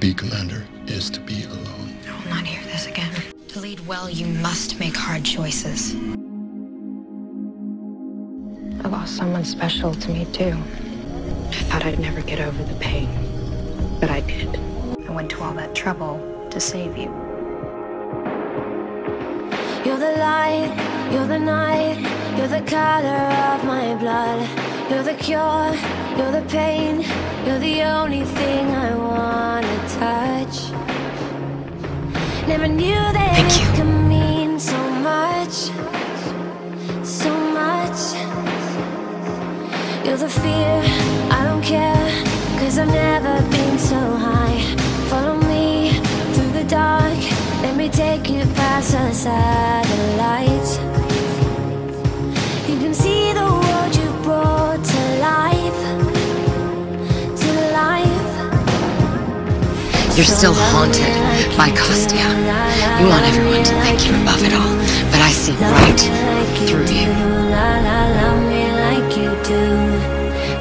be commander is to be alone. I will not hear this again. To lead well, you must make hard choices. I lost someone special to me, too. I thought I'd never get over the pain, but I did. I went to all that trouble to save you. You're the light, you're the night, you're the color of my blood. You're the cure, you're the pain, you're the only thing I wanna touch. Never knew that Thank it you. could mean so much, so much. You're the fear, I don't care, cause I've never been so high. Follow me through the dark, let me take you past the satellites. You're still haunted by Costia. You want everyone to think you're above it all, but I see right through you. Love me like you do.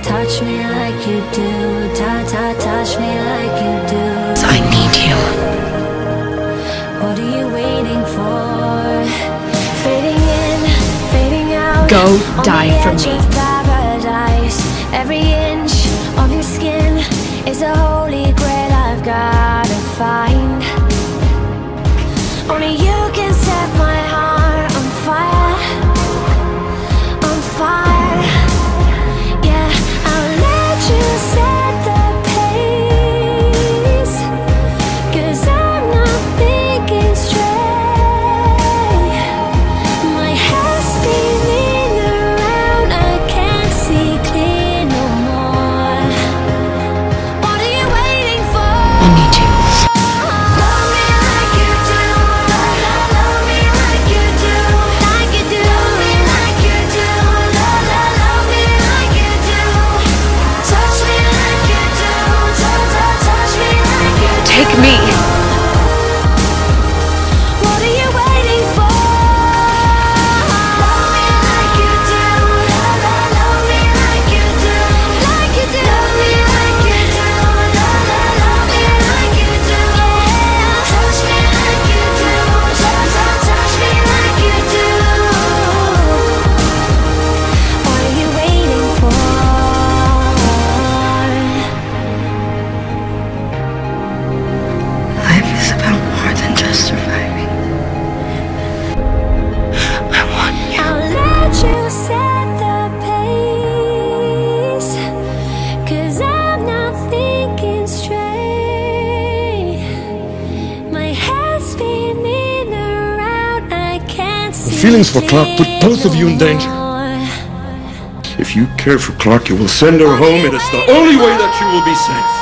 Touch me like you do. Ta ta, touch me like you do. I need you. What are you waiting for? Fading in, fading out. Go die for me. Feelings for Clarke put both of you in danger. If you care for Clarke, you will send her home. It is the only way that she will be safe.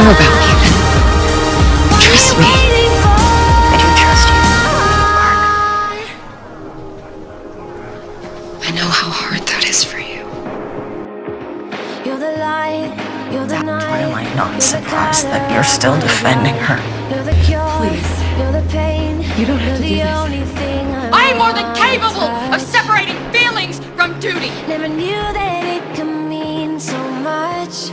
Care about me. Trust me. I do trust you. Mark. I know how hard that is for you. You're the light, you're the That's why am I not surprised that you're still defending her? You're the cure, Please. you're the pain, You don't have to do this. I I am more than capable of separating feelings from duty. Never knew that it could mean so much,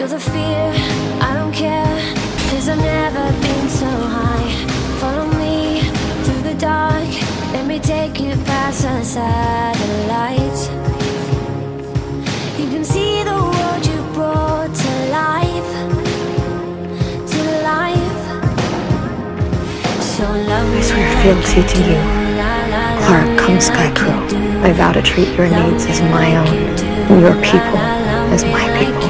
You're the fear, I don't care, cause I've never been so high. Follow me through the dark, let me take you past the satellites. You can see the world you brought to life, to life. So love me I swear fealty to you. Clarke, me come Skaikru. I vow to treat your needs as my own, and your people as my people.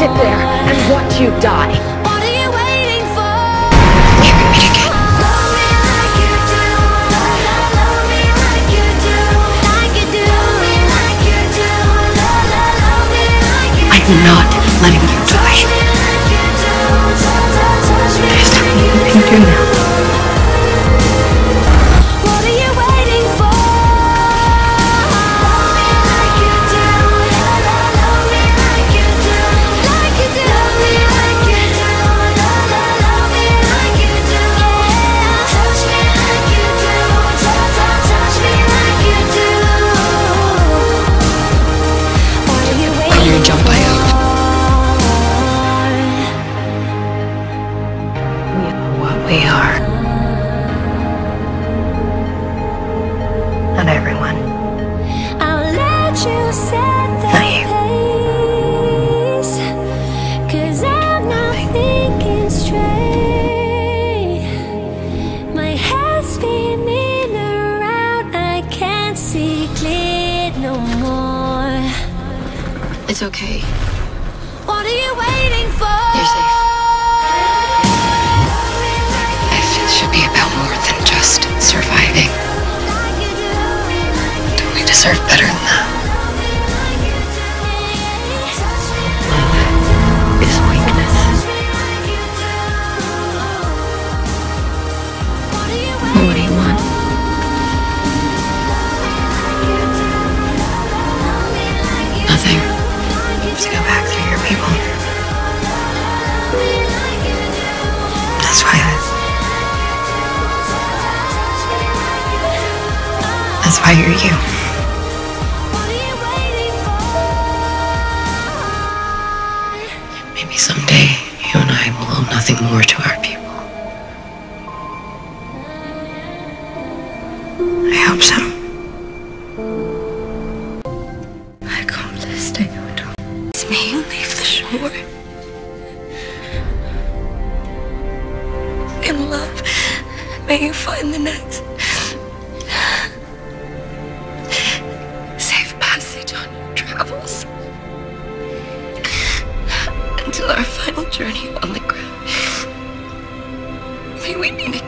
sit there and watch you die. What are you waiting for? Can we meet again? Love me like you do, love, love, love me like you do, like you do, love me like you do, love, love, love me like you do. I'm not letting you die. There's nothing you can do. now. It's okay. What are you waiting for? You're safe. Life should be about more than just surviving. Don't we deserve better than that? You're you. Maybe someday you and I will owe nothing more to our Until our final journey on the ground. May we meet